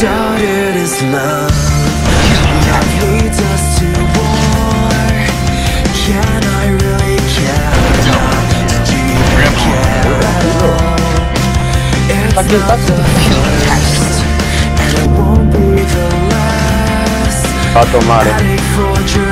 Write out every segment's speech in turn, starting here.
this love that leads us to war. Can I really care enough to even care at all? It's not the first, and it won't be the last. Ready for dramatic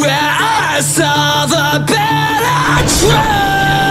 Where I saw the better truth